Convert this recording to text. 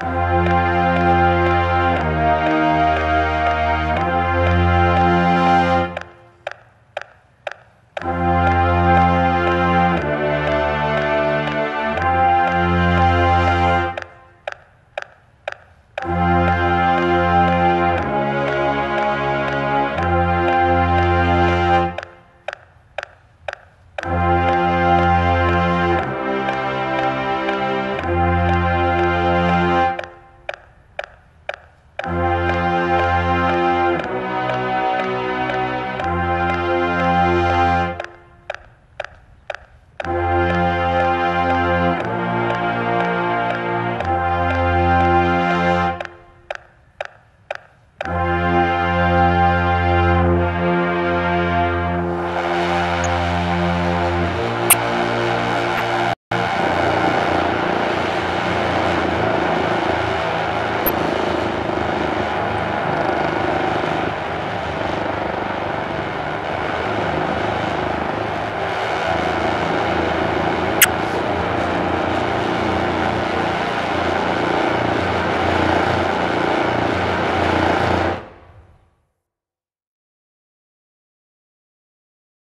Bye.